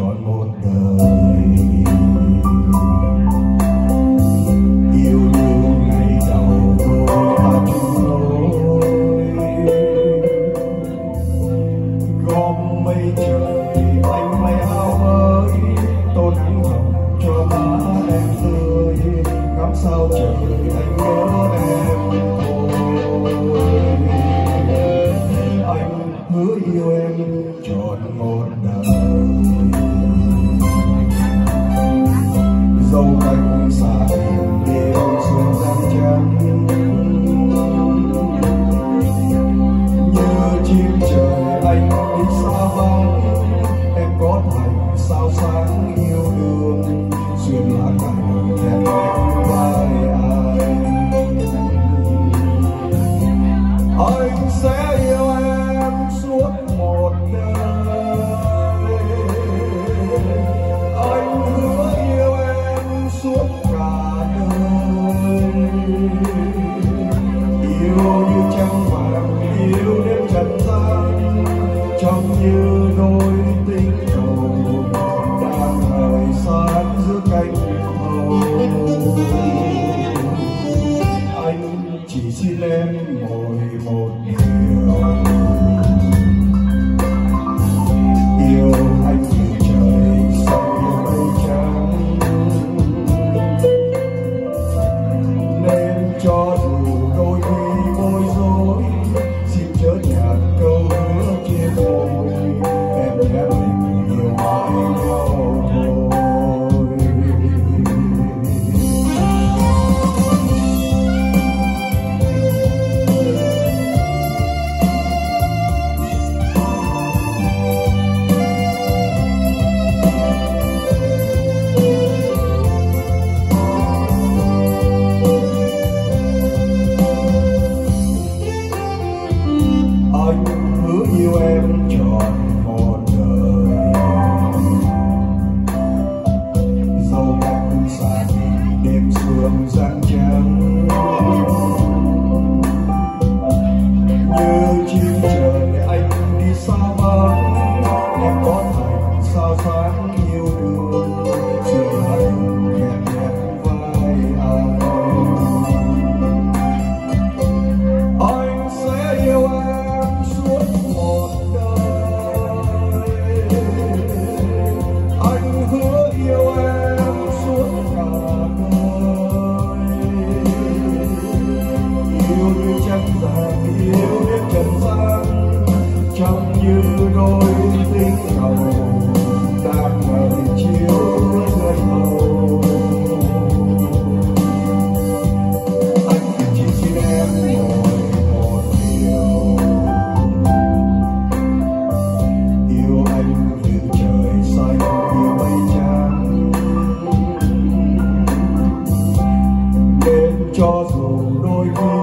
trói một đời. Yêu đương ngày đầu cô bắt thôi gom mây trời anh mây áo mới tô nắng hồng cho má em tươi. Ngắm sao trời anh nhớ em thôi. Anh hứa yêu em trọn một đời. sâu anh xa để ông xuống dáng trang xin em ngồi một điều cho chân dài yêu biết trần gian trong như đôi tinh cầu đang ngày chiếu với người màu anh chỉ xin em ngồi một điều yêu anh như trời xanh như trắng. Nên cho dù đôi khi